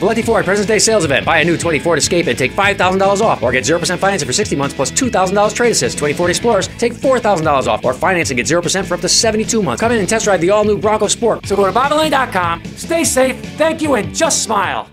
Valenti Ford President's Day sales event. Buy a new 20 Escape and take $5,000 off, or get 0% financing for 60 months plus $2,000 trade assist. 20 Explorers take $4,000 off, or finance and get 0% for up to 72 months. Come in and test drive the all new Bronco Sport. So go to BobbyLane.com, stay safe, thank you, and just smile.